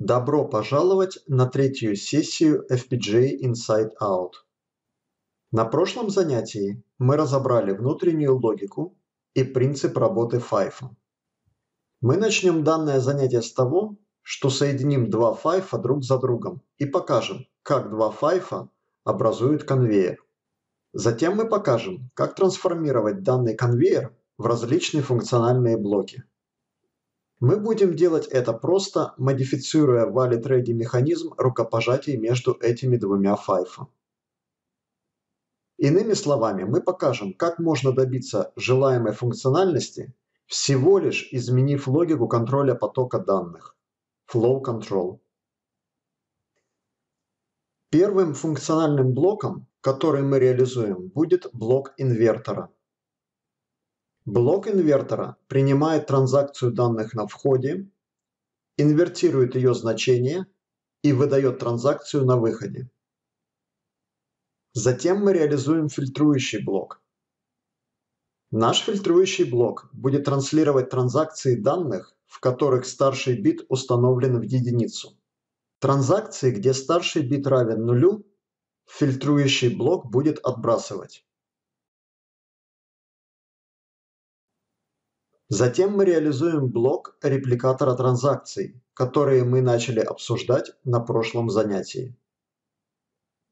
Добро пожаловать на третью сессию FPGA Inside Out. На прошлом занятии мы разобрали внутреннюю логику и принцип работы FIFO. Мы начнем данное занятие с того, что соединим два FIFO друг за другом и покажем, как два FIFO образуют конвейер. Затем мы покажем, как трансформировать данный конвейер в различные функциональные блоки. Мы будем делать это просто, модифицируя valid ready механизм рукопожатий между этими двумя файфа. Иными словами, мы покажем, как можно добиться желаемой функциональности, всего лишь изменив логику контроля потока данных. Flow Control. Первым функциональным блоком, который мы реализуем, будет блок инвертора – Блок инвертора принимает транзакцию данных на входе, инвертирует ее значение и выдает транзакцию на выходе. Затем мы реализуем фильтрующий блок. Наш фильтрующий блок будет транслировать транзакции данных, в которых старший бит установлен в единицу. Транзакции, где старший бит равен нулю, фильтрующий блок будет отбрасывать. Затем мы реализуем блок репликатора транзакций, которые мы начали обсуждать на прошлом занятии.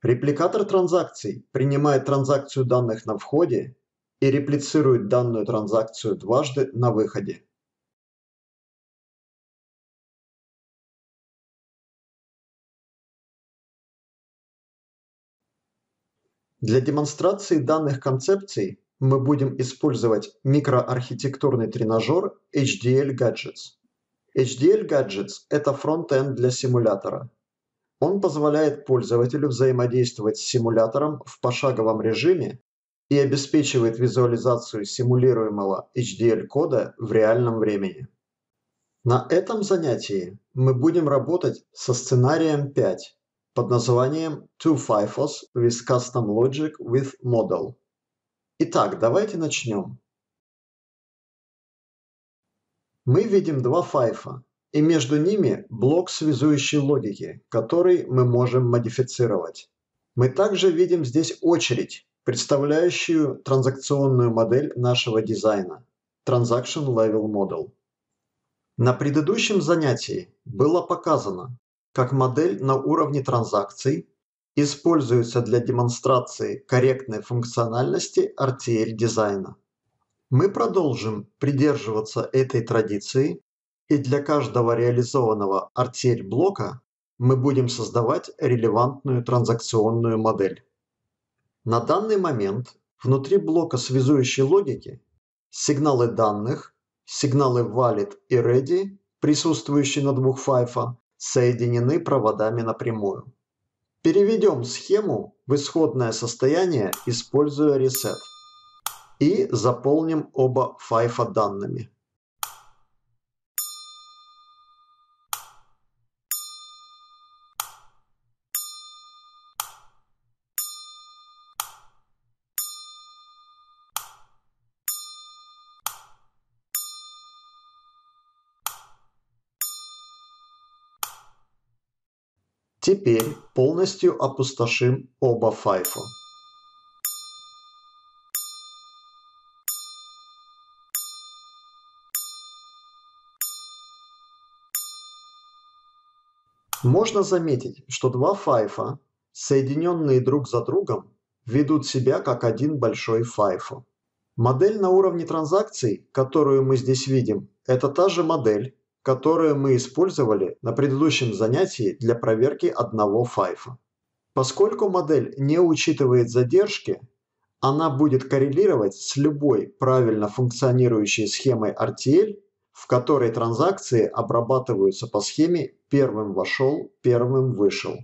Репликатор транзакций принимает транзакцию данных на входе и реплицирует данную транзакцию дважды на выходе. Для демонстрации данных концепций мы будем использовать микроархитектурный тренажер HDL Gadgets. HDL Gadgets – это фронт-энд для симулятора. Он позволяет пользователю взаимодействовать с симулятором в пошаговом режиме и обеспечивает визуализацию симулируемого HDL-кода в реальном времени. На этом занятии мы будем работать со сценарием 5 под названием Two FIFOs with Custom Logic with Model. Итак, давайте начнем. Мы видим два файфа, и между ними блок связующей логики, который мы можем модифицировать. Мы также видим здесь очередь, представляющую транзакционную модель нашего дизайна – Transaction Level Model. На предыдущем занятии было показано, как модель на уровне транзакций используется для демонстрации корректной функциональности RTL-дизайна. Мы продолжим придерживаться этой традиции, и для каждого реализованного RTL-блока мы будем создавать релевантную транзакционную модель. На данный момент внутри блока связующей логики сигналы данных, сигналы valid и ready, присутствующие на двух файфа, соединены проводами напрямую. Переведем схему в исходное состояние, используя reset. И заполним оба файфа данными. Теперь полностью опустошим оба файфа. Можно заметить, что два файфа, соединенные друг за другом, ведут себя как один большой файфо. Модель на уровне транзакций, которую мы здесь видим, это та же модель, которую мы использовали на предыдущем занятии для проверки одного файфа. Поскольку модель не учитывает задержки, она будет коррелировать с любой правильно функционирующей схемой RTL, в которой транзакции обрабатываются по схеме «первым вошел, первым вышел».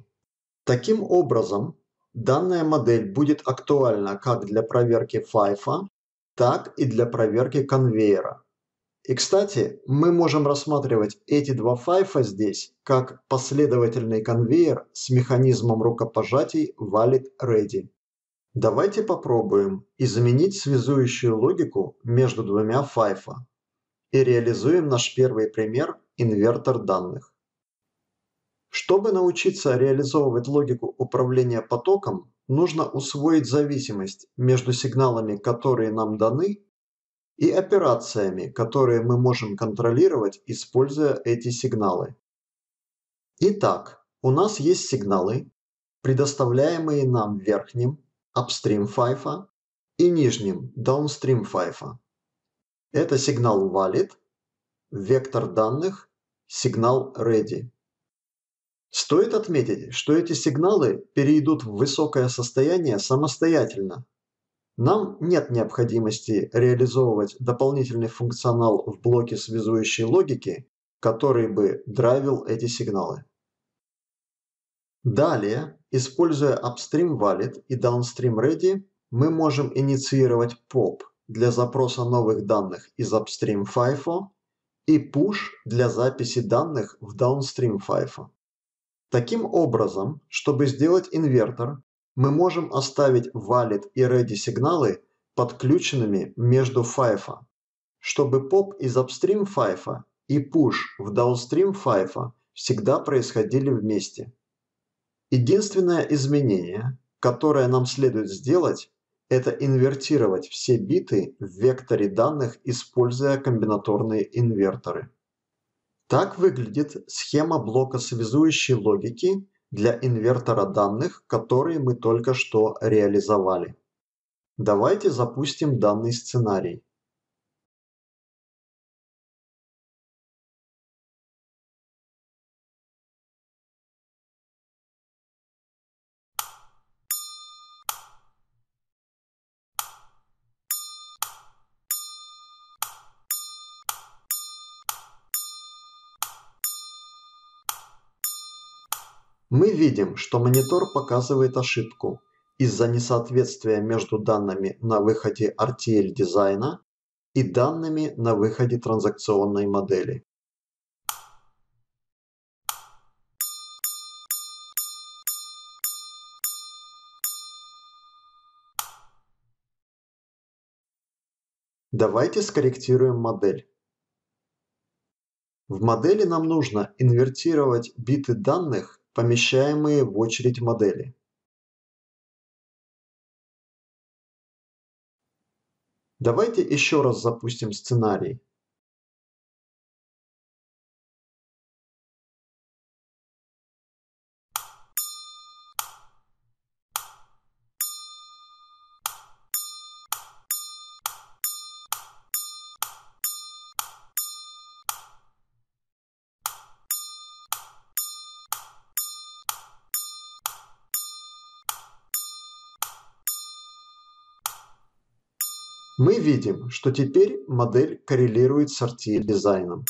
Таким образом, данная модель будет актуальна как для проверки файфа, так и для проверки конвейера. И, кстати, мы можем рассматривать эти два файфа здесь как последовательный конвейер с механизмом рукопожатий valid ready. Давайте попробуем изменить связующую логику между двумя файфа и реализуем наш первый пример инвертор данных. Чтобы научиться реализовывать логику управления потоком, нужно усвоить зависимость между сигналами, которые нам даны, и операциями, которые мы можем контролировать, используя эти сигналы. Итак, у нас есть сигналы, предоставляемые нам верхним upstream файфа и нижним downstream файфа. Это сигнал valid, вектор данных, сигнал ready. Стоит отметить, что эти сигналы перейдут в высокое состояние самостоятельно. Нам нет необходимости реализовывать дополнительный функционал в блоке связующей логики, который бы драйвил эти сигналы. Далее, используя upstream valid и downstream ready, мы можем инициировать POP для запроса новых данных из upstream FIFO и push для записи данных в downstream FIFO. Таким образом, чтобы сделать инвертор, мы можем оставить valid и ready сигналы подключенными между FIFO, чтобы pop из upstream FIFO и push в downstream FIFO всегда происходили вместе. Единственное изменение, которое нам следует сделать, это инвертировать все биты в векторе данных, используя комбинаторные инверторы. Так выглядит схема блока связующей логики для инвертора данных, который мы только что реализовали. Давайте запустим данный сценарий. Мы видим, что монитор показывает ошибку из-за несоответствия между данными на выходе RTL дизайна и данными на выходе транзакционной модели. Давайте скорректируем модель. В модели нам нужно инвертировать биты данных помещаемые в очередь модели. Давайте еще раз запустим сценарий. Мы видим, что теперь модель коррелирует с RTL дизайном.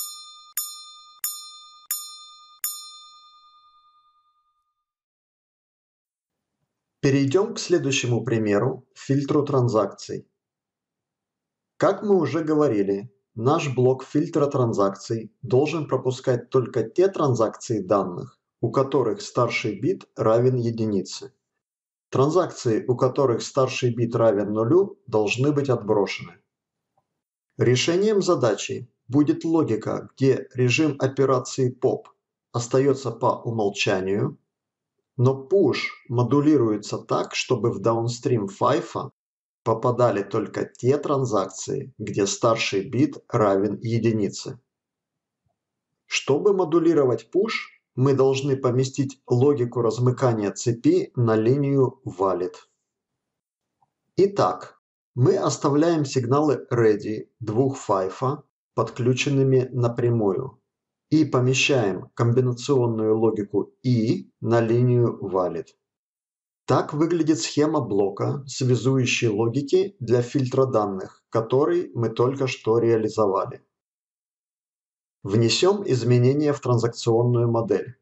Перейдем к следующему примеру – фильтру транзакций. Как мы уже говорили, наш блок фильтра транзакций должен пропускать только те транзакции данных, у которых старший бит равен единице. Транзакции, у которых старший бит равен нулю, должны быть отброшены. Решением задачи будет логика, где режим операции POP остается по умолчанию, но push модулируется так, чтобы в downstream FIFO попадали только те транзакции, где старший бит равен единице. Чтобы модулировать push, мы должны поместить логику размыкания цепи на линию valid. Итак, мы оставляем сигналы ready двух файфа подключенными напрямую и помещаем комбинационную логику i на линию valid. Так выглядит схема блока связующей логики для фильтра данных, который мы только что реализовали. Внесем изменения в транзакционную модель.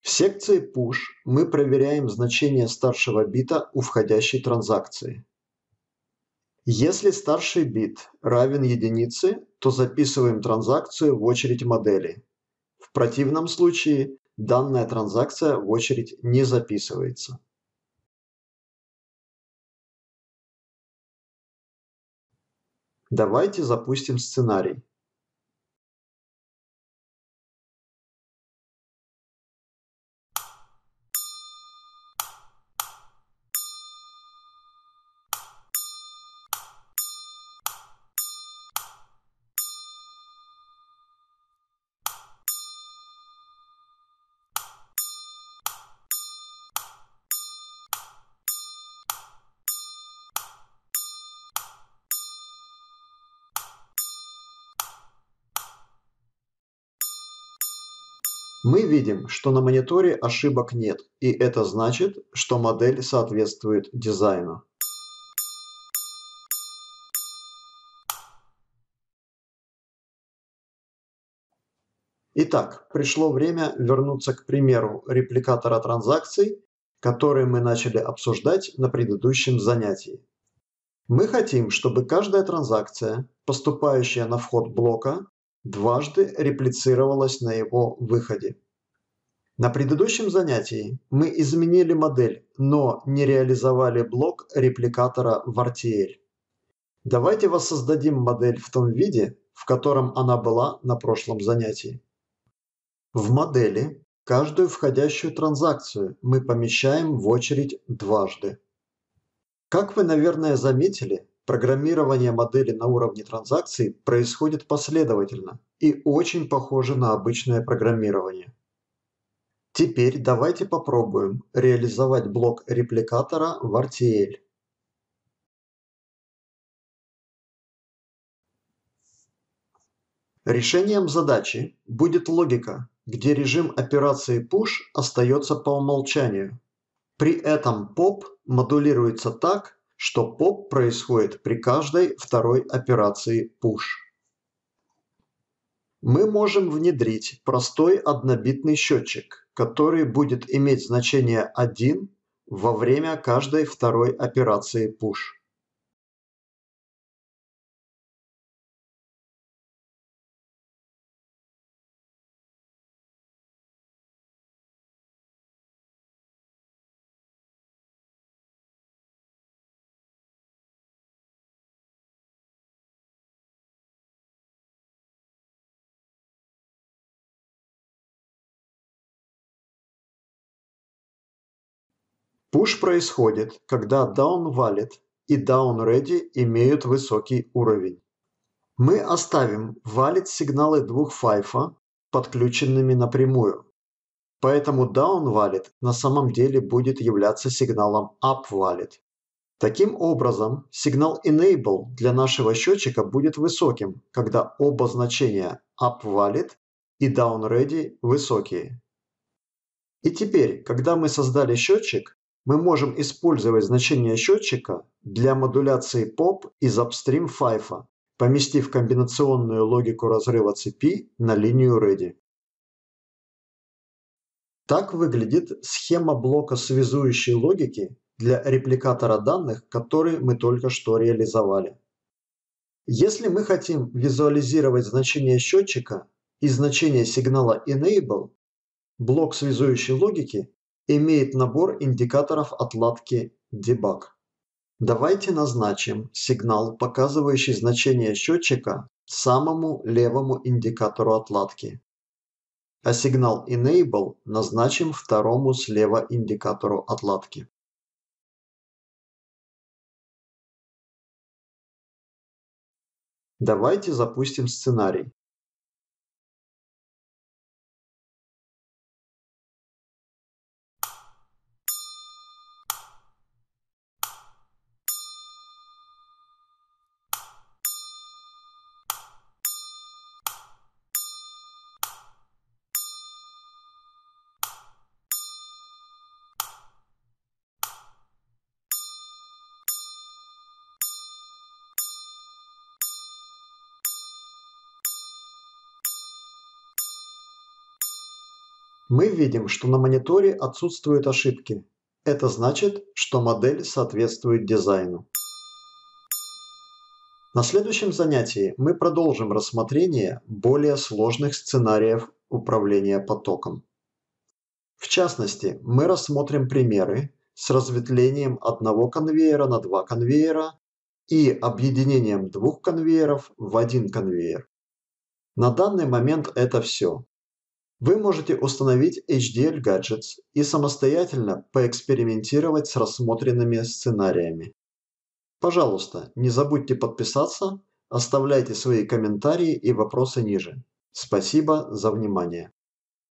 В секции Push мы проверяем значение старшего бита у входящей транзакции. Если старший бит равен единице, то записываем транзакцию в очередь модели. В противном случае данная транзакция в очередь не записывается. Давайте запустим сценарий. Мы видим, что на мониторе ошибок нет, и это значит, что модель соответствует дизайну. Итак, пришло время вернуться к примеру репликатора транзакций, который мы начали обсуждать на предыдущем занятии. Мы хотим, чтобы каждая транзакция, поступающая на вход блока, дважды реплицировалась на его выходе. На предыдущем занятии мы изменили модель, но не реализовали блок репликатора в RTL. Давайте воссоздадим модель в том виде, в котором она была на прошлом занятии. В модели каждую входящую транзакцию мы помещаем в очередь дважды. Как вы, наверное, заметили, программирование модели на уровне транзакций происходит последовательно и очень похоже на обычное программирование. Теперь давайте попробуем реализовать блок репликатора в RTL. Решением задачи будет логика, где режим операции push остается по умолчанию. При этом pop модулируется так, что pop происходит при каждой второй операции push. Мы можем внедрить простой однобитный счетчик, который будет иметь значение 1 во время каждой второй операции push. Push происходит, когда downValid и downReady имеют высокий уровень. Мы оставим valid сигналы двух файфа подключенными напрямую. Поэтому downValid на самом деле будет являться сигналом upValid. Таким образом, сигнал enable для нашего счетчика будет высоким, когда оба значения upValid и downReady высокие. И теперь, когда мы создали счетчик, мы можем использовать значение счетчика для модуляции POP из upstream файфа, поместив комбинационную логику разрыва цепи на линию ready. Так выглядит схема блока связующей логики для репликатора данных, который мы только что реализовали. Если мы хотим визуализировать значение счетчика и значение сигнала enable, блок связующей логики имеет набор индикаторов отладки Debug. Давайте назначим сигнал, показывающий значение счетчика, самому левому индикатору отладки. А сигнал Enable назначим второму слева индикатору отладки. Давайте запустим сценарий. Мы видим, что на мониторе отсутствуют ошибки. Это значит, что модель соответствует дизайну. На следующем занятии мы продолжим рассмотрение более сложных сценариев управления потоком. В частности, мы рассмотрим примеры с разветвлением одного конвейера на два конвейера и объединением двух конвейеров в один конвейер. На данный момент это все. Вы можете установить HDL Gadgets и самостоятельно поэкспериментировать с рассмотренными сценариями. Пожалуйста, не забудьте подписаться, оставляйте свои комментарии и вопросы ниже. Спасибо за внимание.